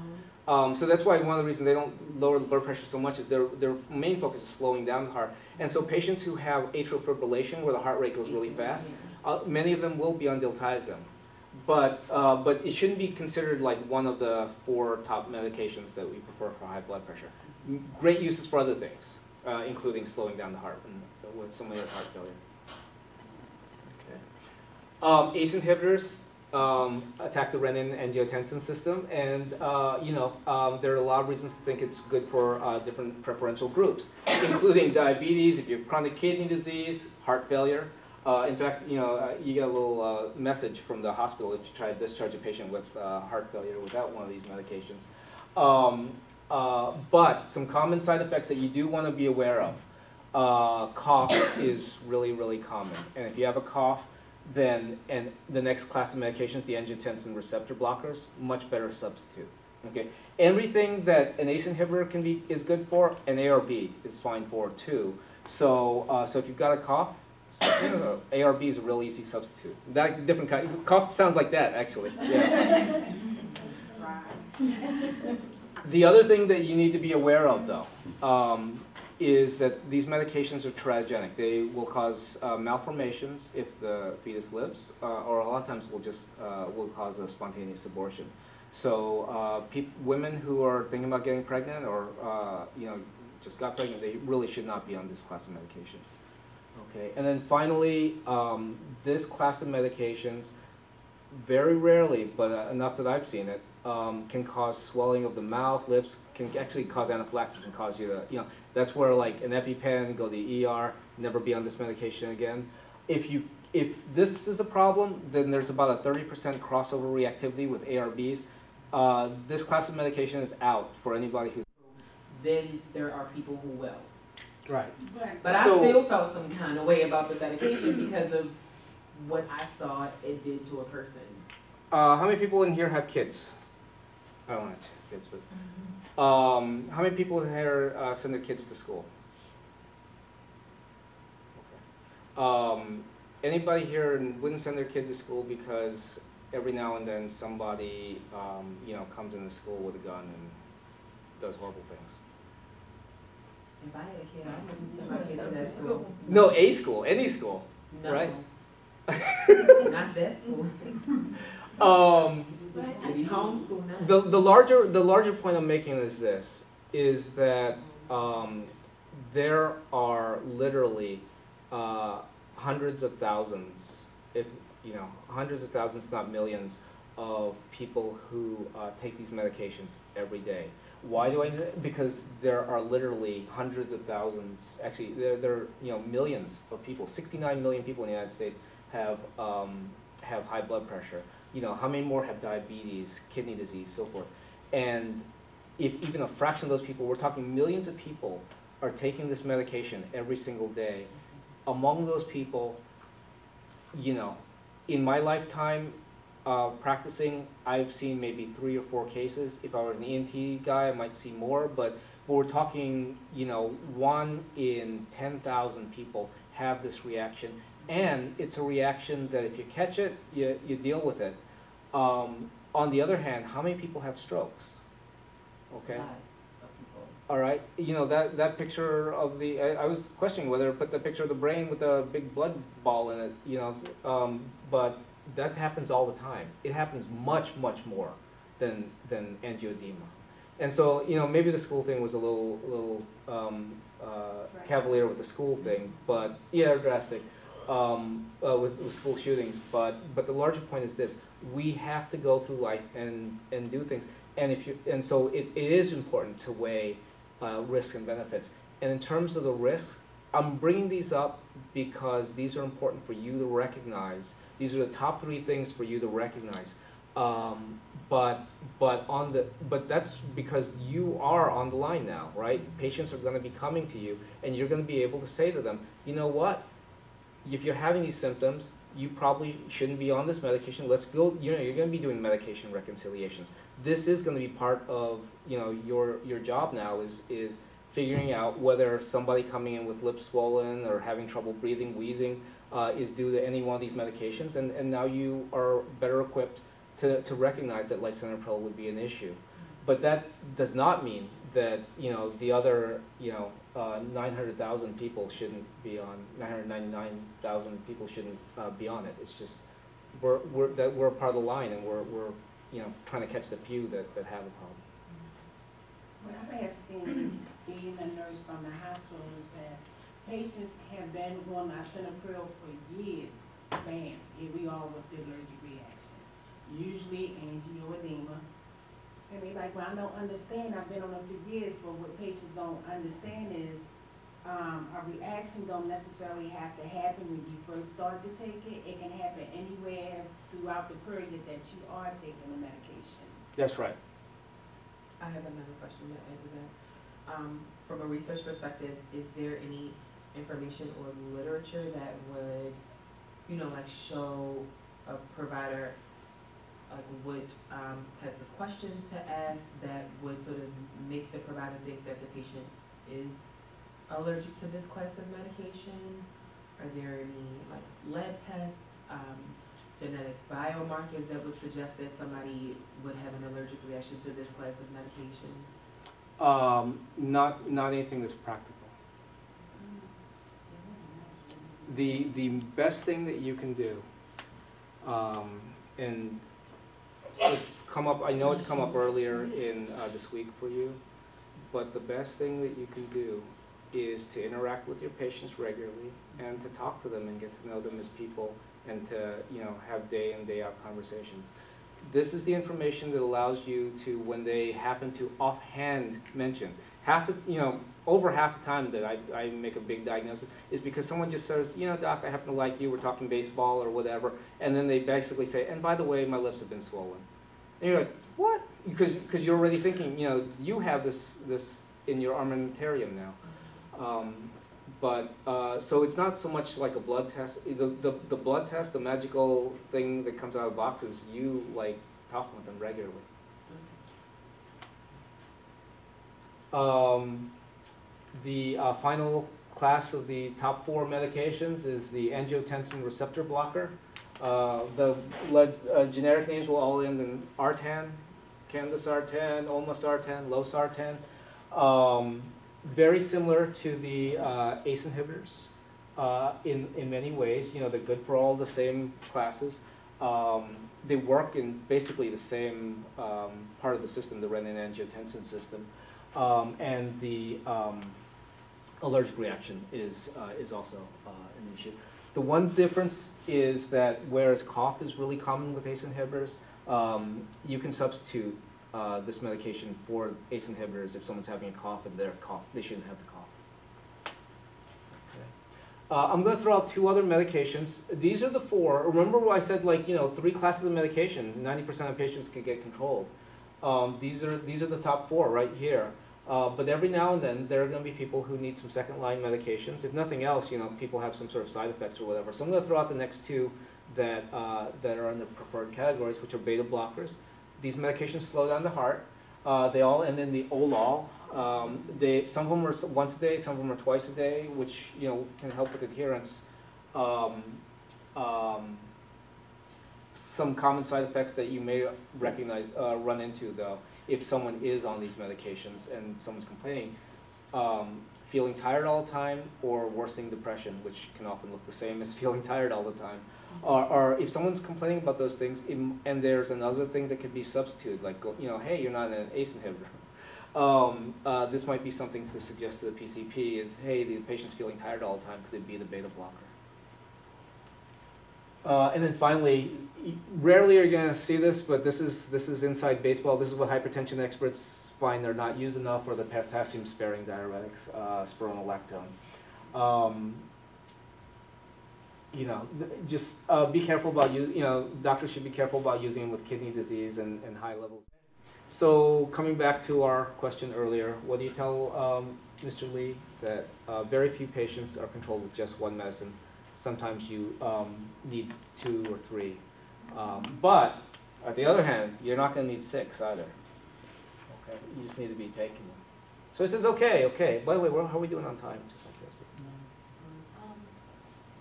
Um, so that's why one of the reasons they don't lower the blood pressure so much is their, their main focus is slowing down the heart. And so patients who have atrial fibrillation, where the heart rate goes really fast, uh, many of them will be on diltiazem. But, uh, but it shouldn't be considered like one of the four top medications that we prefer for high blood pressure. Great uses for other things, uh, including slowing down the heart when, when somebody has heart failure. Okay. Um, ACE inhibitors um, attack the renin-angiotensin system, and uh, you know um, there are a lot of reasons to think it's good for uh, different preferential groups, including diabetes, if you have chronic kidney disease, heart failure. Uh, in fact, you know uh, you get a little uh, message from the hospital if you try to discharge a patient with uh, heart failure without one of these medications. Um, uh, but some common side effects that you do want to be aware of. Uh, cough is really, really common, and if you have a cough, then, and the next class of medications, the angiotensin receptor blockers, much better substitute. Okay, everything that an ACE inhibitor can be is good for, an ARB is fine for too. So, uh, so if you've got a cough, ARB is a real easy substitute. That different kind. Cough sounds like that actually. Yeah. The other thing that you need to be aware of, though, um, is that these medications are teratogenic. They will cause uh, malformations if the fetus lives, uh, or a lot of times will just uh, will cause a spontaneous abortion. So, uh, women who are thinking about getting pregnant, or uh, you know, just got pregnant, they really should not be on this class of medications. Okay, and then finally, um, this class of medications very rarely, but uh, enough that I've seen it, um, can cause swelling of the mouth, lips, can actually cause anaphylaxis and cause you to, you know, that's where like an EpiPen, go to the ER, never be on this medication again. If you, if this is a problem, then there's about a thirty percent crossover reactivity with ARBs. Uh, this class of medication is out for anybody who's. Then there are people who will. Right. But I still felt some kind of way about the medication because of what I saw it did to a person. Uh, how many people in here have kids? I don't know. kids, but, um, how many people here, uh, send their kids to school? Okay. Um, anybody here wouldn't send their kids to school because every now and then somebody, um, you know, comes into school with a gun and does horrible things? If I had a kid, I wouldn't send my kid to that school. No, a school, any school, No, right? Not that school. The, the larger, the larger point I'm making is this, is that, um, there are literally, uh, hundreds of thousands, if, you know, hundreds of thousands, not millions, of people who, uh, take these medications every day. Why do I, because there are literally hundreds of thousands, actually, there, there are, you know, millions of people, sixty-nine million people in the United States have, um, have high blood pressure. You know, how many more have diabetes, kidney disease, so forth? And if even a fraction of those people, we're talking millions of people, are taking this medication every single day. Among those people, you know, in my lifetime, uh, practicing, I've seen maybe three or four cases. If I was an ENT guy, I might see more, but, we're talking, you know, one in ten thousand people have this reaction. And it's a reaction that if you catch it, you, you deal with it. Um, on the other hand, how many people have strokes? Okay? Lives of people. All right, you know, that, that picture of the, I, I was questioning whether to put the picture of the brain with a big blood ball in it, you know, um, but that happens all the time. It happens much, much more than, than angioedema. And so, you know, maybe the school thing was a little, little, um, uh, cavalier with the school thing, but, yeah, drastic, um, uh, with, with school shootings, but, but the larger point is this, we have to go through life and, and do things. And if you, and so it, it is important to weigh, uh, risks and benefits. And in terms of the risks, I'm bringing these up because these are important for you to recognize. These are the top three things for you to recognize. Um, but, but on the, but that's because you are on the line now, right? Patients are gonna be coming to you, and you're gonna be able to say to them, you know what? If you're having these symptoms, you probably shouldn't be on this medication, let's go, you know, you're gonna be doing medication reconciliations. This is gonna be part of, you know, your, your job now is, is figuring out whether somebody coming in with lips swollen or having trouble breathing, wheezing, uh, is due to any one of these medications, and, and now you are better equipped to, to recognize that lisinopril would be an issue. But that does not mean that, you know, the other, you know, uh, nine hundred thousand people shouldn't be on, nine hundred ninety-nine thousand people shouldn't, uh, be on it. It's just, we're, we're, that we're part of the line, and we're, we're, you know, trying to catch the few that, that have a problem. What I have seen, being a nurse from the hospital, is that patients have been on lisinopril for years. Bam, here we are with the allergic reaction. Usually angioedema. And they like, well, I don't understand, I've been on it for years, but what patients don't understand is, um, a reaction don't necessarily have to happen when you first start to take it. It can happen anywhere throughout the period that you are taking the medication. That's right. I have another question to add to that. Um, from a research perspective, is there any information or literature that would, you know, like show a provider, like what, um, types of questions to ask that would sort of make the provider think that the patient is allergic to this class of medication? Are there any, like, lab tests, um, genetic biomarkers that would suggest that somebody would have an allergic reaction to this class of medication? Um, not, not anything that's practical. The, the best thing that you can do, um, and it's come up, I know it's come up earlier in, uh, this week for you, but the best thing that you can do is to interact with your patients regularly and to talk to them and get to know them as people and to, you know, have day in, day out conversations. This is the information that allows you to, when they happen to offhand mention, half the, you know, over half the time that I, I make a big diagnosis is because someone just says, you know, doc, I happen to like you, we're talking baseball or whatever, and then they basically say, and by the way, my lips have been swollen. And you're like, what? Because, because you're already thinking, you know, you have this, this in your armamentarium now. Um, but, uh, so it's not so much like a blood test, the, the, the blood test, the magical thing that comes out of the box is you, like, talking with them regularly. Um, the uh, final class of the top four medications is the angiotensin receptor blocker. Uh, the uh, generic names will all end in Artan, Candesartan, Olmesartan, Losartan. Um, very similar to the uh, ACE inhibitors uh, in, in many ways. You know, they're good for all the same classes. Um, they work in basically the same um, part of the system, the renin-angiotensin system. Um, and the um, allergic reaction is, uh, is also an issue. The one difference is that whereas cough is really common with ACE inhibitors, um, you can substitute uh, this medication for ACE inhibitors if someone's having a cough and they're cough, they shouldn't have the cough. Okay. Uh, I'm going to throw out two other medications. These are the four. Remember what I said, like, you know, three classes of medication, 90% of patients can get controlled. Um, these are, these are the top four right here. Uh, but every now and then, there are going to be people who need some second-line medications. If nothing else, you know, people have some sort of side effects or whatever. So I'm going to throw out the next two that, uh, that are in the preferred categories, which are beta blockers. These medications slow down the heart. Uh, they all end in the OLOL. Um, they, some of them are once a day, some of them are twice a day, which, you know, can help with adherence. Um, um, some common side effects that you may recognize, uh, run into though, if someone is on these medications and someone's complaining, um, feeling tired all the time or worsening depression, which can often look the same as feeling tired all the time. Or, or if someone's complaining about those things, and there's another thing that could be substituted, like, you know, hey, you're not an ACE inhibitor. Um, uh, this might be something to suggest to the PCP is, hey, the patient's feeling tired all the time, could it be the beta blocker? Uh, and then finally, rarely are you going to see this, but this is this is inside baseball. This is what hypertension experts find they're not used enough, or the potassium-sparing diuretics, uh, spironolactone. Um, you know, just uh, be careful about you. You know, doctors should be careful about using them with kidney disease and, and high levels. So coming back to our question earlier, what do you tell um, Mr. Lee that uh, very few patients are controlled with just one medicine? Sometimes you um, need two or three. Um, but on the other hand, you're not going to need six either. Okay, you just need to be taking them. So he says, okay, okay. By the way, how are we doing on time? Just out of curiosity. Um,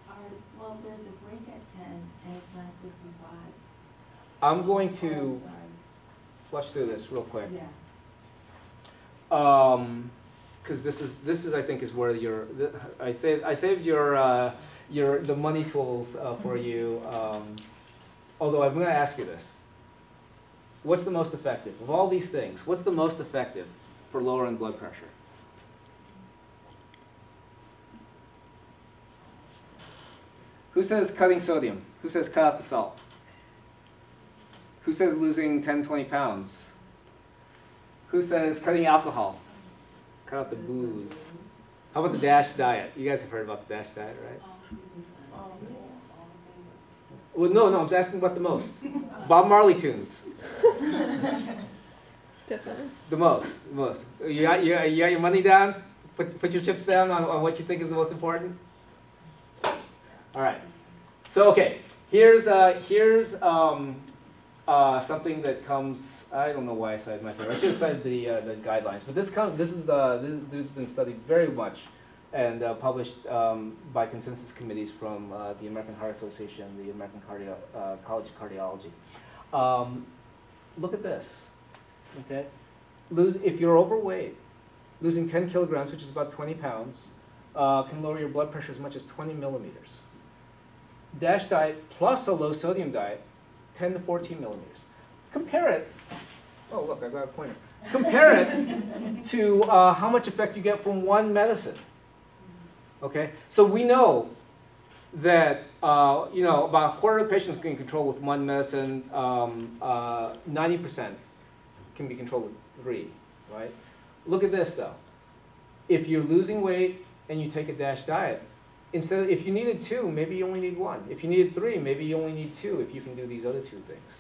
our, well, there's a break at ten, and it's nine fifty-five. I'm going to flush through this real quick. Yeah. Um, because this is, this is, I think, is where your, the- I saved, I saved your, uh, your, the money tools, uh, for you. Um, although I'm gonna ask you this. What's the most effective? Of all these things, what's the most effective for lowering blood pressure? Who says cutting sodium? Who says cut out the salt? Who says losing 10, 20 pounds? Who says cutting alcohol? Cut out the booze. How about the DASH diet? You guys have heard about the DASH diet, right? Well, no, no, I'm just asking about the most. Bob Marley tunes. Definitely. The most, the most. You got, you got, you got your money down? Put, put your chips down on, on what you think is the most important? All right. So, okay, here's, uh, here's um, uh, something that comes, I don't know why I cited my paper. I should have cited the, uh, the guidelines. But this, comes, this, is, uh, this, this has been studied very much and uh, published um, by consensus committees from uh, the American Heart Association, the American Cardio, uh, College of Cardiology. Um, look at this okay? Lose, if you're overweight, losing 10 kilograms, which is about 20 pounds, uh, can lower your blood pressure as much as 20 millimeters. DASH diet plus a low sodium diet, 10 to 14 millimeters. Compare it, oh look, I got a pointer. Compare it to uh, how much effect you get from one medicine. Okay, so we know that uh, you know about a quarter of patients can control with one medicine, um, uh, 90% can be controlled with three, right? Look at this though. If you're losing weight and you take a DASH diet, instead of, if you needed two, maybe you only need one. If you needed three, maybe you only need two if you can do these other two things.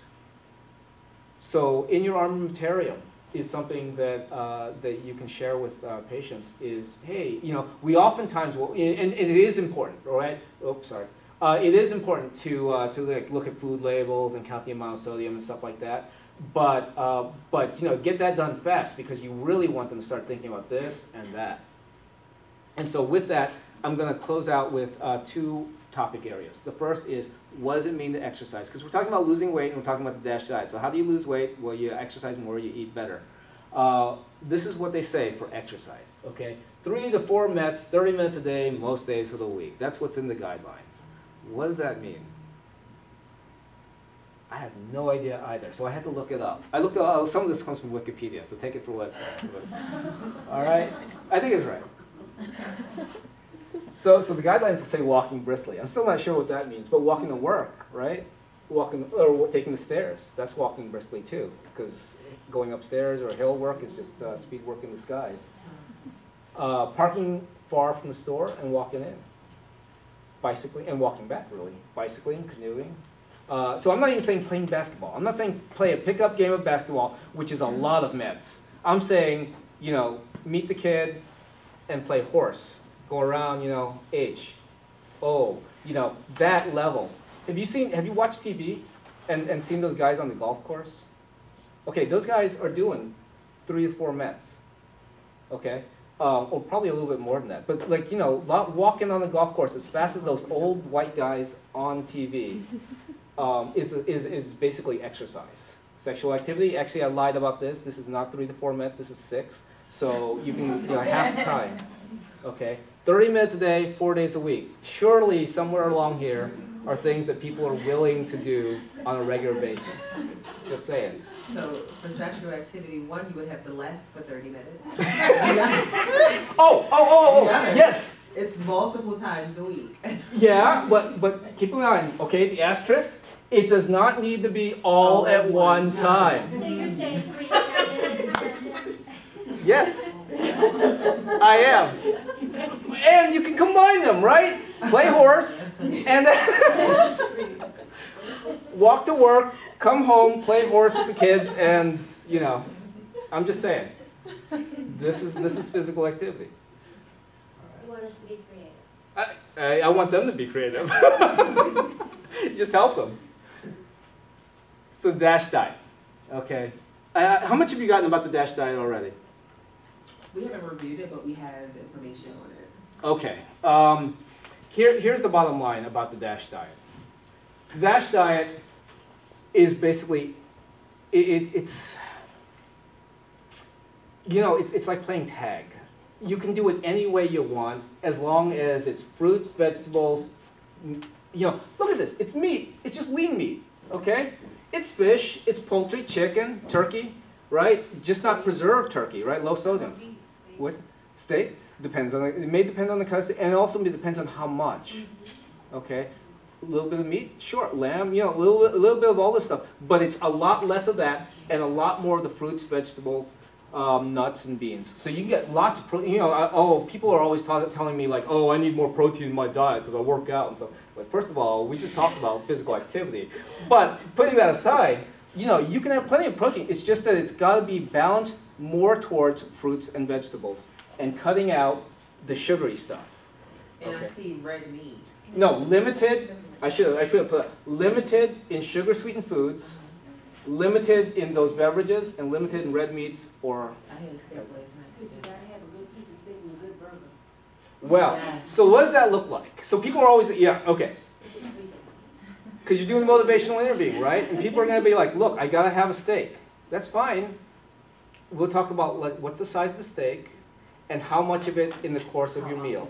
So in your armamentarium is something that, uh, that you can share with uh, patients is, hey, you know, we oftentimes will, and, and it is important, right? Oops, sorry. Uh, it is important to, uh, to like, look at food labels and count the amount of sodium and stuff like that. But, uh, but, you know, get that done fast because you really want them to start thinking about this and that. And so with that, I'm gonna close out with, uh, two topic areas. The first is, what does it mean to exercise? Because we're talking about losing weight and we're talking about the DASH diet. So how do you lose weight? Well, you exercise more, you eat better. Uh, this is what they say for exercise, okay? Three to four minutes, 30 minutes a day, most days of the week. That's what's in the guidelines. What does that mean? I have no idea either, so I had to look it up. I looked at, oh, some of this comes from Wikipedia, so take it for what it's worth. All right? I think it's right. So, so the guidelines say walking briskly. I'm still not sure what that means, but walking to work, right? Walking, or taking the stairs, that's walking briskly too, because going upstairs or hill work is just uh, speed work in disguise. Uh, parking far from the store and walking in. Bicycling, and walking back really. Bicycling, canoeing. Uh, so I'm not even saying playing basketball. I'm not saying play a pickup game of basketball, which is a lot of METs. I'm saying, you know, meet the kid and play horse. Go around, you know, H, O, you know, that level. Have you seen, have you watched TV and, and seen those guys on the golf course? Okay, those guys are doing three to four METs, okay? Uh, or probably a little bit more than that. But like, you know, walking on the golf course as fast as those old white guys on TV um, is, is, is basically exercise. Sexual activity, actually I lied about this. This is not three to four minutes, this is six. So you can, you know, half the time, okay? 30 minutes a day, four days a week. Surely somewhere along here are things that people are willing to do on a regular basis. Just saying. So for sexual activity, one, you would have to last for thirty minutes. Oh, oh, oh, oh, yes, It's multiple times a week. yeah, but, but keep in mind, okay, the asterisk, it does not need to be all at one time. So you're saying three to five? Yes, I am. And you can combine them, right? Play horse and then walk to work, come home, play horse with the kids, and you know, I'm just saying, this is this is physical activity. You want us to be creative. I, I, I want them to be creative. just help them. So dash diet, okay. Uh, how much have you gotten about the dash diet already? We haven't reviewed it, but we have information on it. Okay, um, here, here's the bottom line about the DASH diet. The DASH diet is basically, it, it, it's, you know, it's, it's like playing tag. You can do it any way you want, as long as it's fruits, vegetables, you know, look at this, it's meat, it's just lean meat, okay? It's fish, it's poultry, chicken, turkey, right? Just not preserved turkey, right? Low sodium. What? Steak? Depends on, the- it may depend on the of, and it also depends on how much. Okay? A little bit of meat, sure, lamb, you know, a little, bit- a little bit of all this stuff. But it's a lot less of that and a lot more of the fruits, vegetables, um, nuts and beans. So you can get lots of protein, you know, I, oh, people are always telling me like, oh, I need more protein in my diet because I work out and stuff. But first of all, we just talked about physical activity. But putting that aside, you know, you can have plenty of protein. It's just that it's got to be balanced more towards fruits and vegetables and cutting out the sugary stuff. And I see red meat. No, limited, I should, I should have put, limited in sugar sweetened foods, limited in those beverages, and limited in red meats or, I had a steak last night. Cause you gotta have a good piece of steak and a good burger. well, so what does that look like? So people are always, yeah, okay. Because you're doing motivational interviewing, right? And people are gonna be like, look, I gotta have a steak. That's fine. We'll talk about like, what's the size of the steak and how much of it in the course of your meal.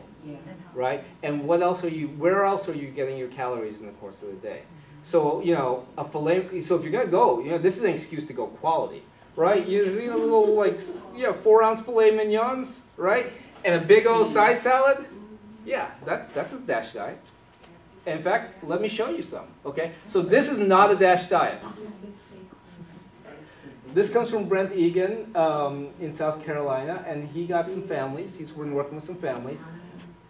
Right? And what else are you, where else are you getting your calories in the course of the day? So, you know, a filet, so if you're gonna go, you know, this is an excuse to go quality, right? You, you know, little like, s- yeah, four ounce filet mignons, right? And a big old side salad? Yeah, that's, that's a dash diet. In fact, let me show you some, okay? So this is not a dash diet. This comes from Brent Egan um, in South Carolina, and he got some families. He's been working with some families.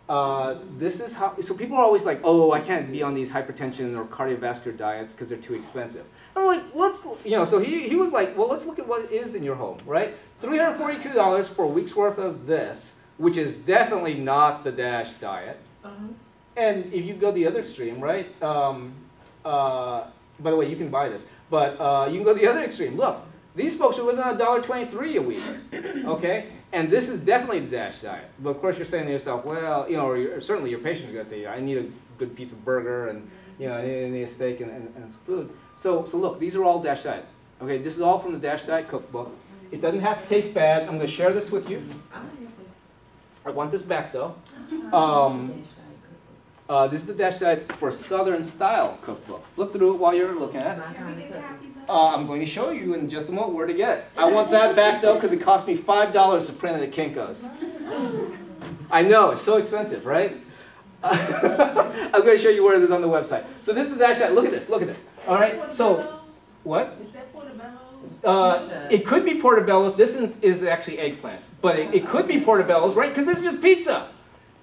Uh, this is how, so people are always like, oh, I can't be on these hypertension or cardiovascular diets because they're too expensive. I'm like, let's, you know, so he, he was like, well, let's look at what is in your home, right? $342 for a week's worth of this, which is definitely not the DASH diet. Uh-huh. And if you go the other extreme, right? Um, uh, by the way, you can buy this. But uh, you can go the other extreme. Look, these folks are living on a dollar twenty-three a week, okay? And this is definitely the DASH diet. But of course, you're saying to yourself, well, you know, or certainly your patient's gonna say, I need a good piece of burger and, you know, I need, a steak and, and, and some food. So, so look, these are all DASH diet. Okay, this is all from the DASH diet cookbook. It doesn't have to taste bad. I'm gonna share this with you. I want this back though. Um, uh, this is the Dash Diet for Southern Style Cookbook. Flip through it while you're looking at it. My kind of cookie. Uh, I'm going to show you in just a moment where to get it. I want that back though because it cost me five dollars to print it at Kinko's. I know it's so expensive, right? I'm going to show you where it is on the website. So this is the Dash Diet. Look at this. Look at this. All right. So what? Is that portobello? Uh, it could be portobello's. This is, is actually eggplant, but it, it could be portobello's, right? Because this is just pizza.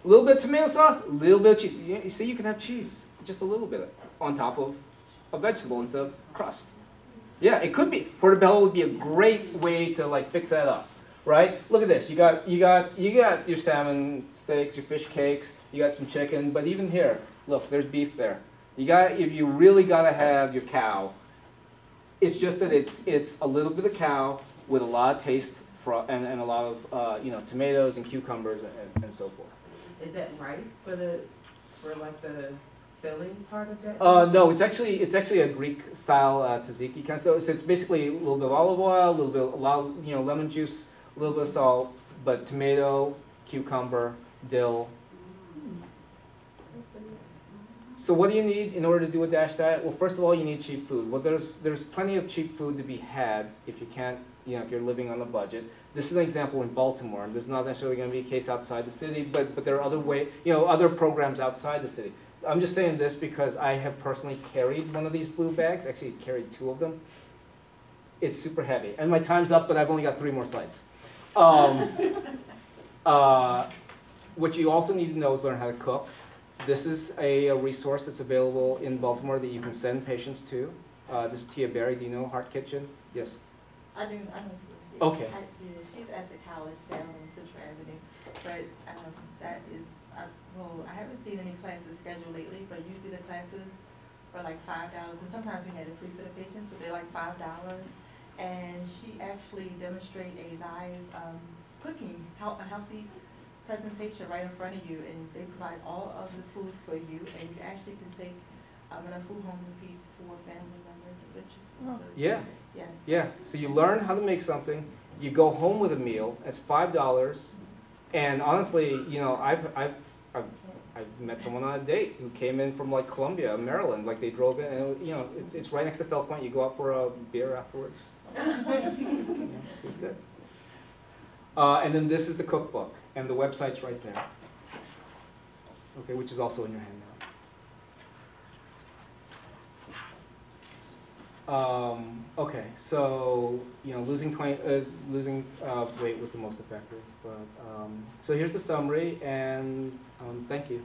A little bit of tomato sauce, a little bit of cheese. You, you see, you can have cheese, just a little bit on top of a vegetable instead of crust. Yeah, it could be. Portobello would be a great way to like fix that up, right? Look at this. You got you got you got your salmon steaks, your fish cakes. You got some chicken, but even here, look, there's beef there. You got if you really gotta have your cow. It's just that it's it's a little bit of cow with a lot of taste for, and, and a lot of uh, you know tomatoes and cucumbers and, and so forth. Is that rice for the, for like the filling part of that? Uh, no, it's actually it's actually a Greek style uh, tzatziki kind of. So, so it's basically a little bit of olive oil, a little bit, lot, of, you know, lemon juice, a little bit of salt, but tomato, cucumber, dill. So what do you need in order to do a dash diet? Well, first of all, you need cheap food. Well, there's there's plenty of cheap food to be had if you can't, you know, if you're living on a budget. This is an example in Baltimore. This is not necessarily going to be a case outside the city, but but there are other way, you know, other programs outside the city. I'm just saying this because I have personally carried one of these blue bags, actually carried two of them. It's super heavy. And my time's up, but I've only got three more slides. Um, uh, what you also need to know is learn how to cook. This is a, a resource that's available in Baltimore that you can send patients to. Uh, this is Tia Berry. Do you know Heart Kitchen? Yes. I do, I know. Okay. I- yeah, She's at the college down on Central Avenue, but, um, that is, well, I haven't seen any classes scheduled lately, but usually the classes are like five dollars, and sometimes we had it free for the patients, but they're like five dollars. And she actually demonstrate a live, um, cooking, a healthy presentation right in front of you, and they provide all of the food for you, and you actually can take, um, enough food home to feed four family members, which. so- Yeah. Yes. Yeah, so you learn how to make something, you go home with a meal, it's five dollars, and honestly, you know, I've, I've, I've, I've met someone on a date who came in from like Columbia, Maryland, like they drove in, and, you know, it's, it's right next to Fells Point, you go out for a beer afterwards. Yeah, it's- It's good. Uh, and then this is the cookbook, and the website's right there. Okay, which is also in your handout. Um, okay, so, you know, losing twenty, uh, losing, uh, weight was the most effective, but, um, so here's the summary, and, um, thank you.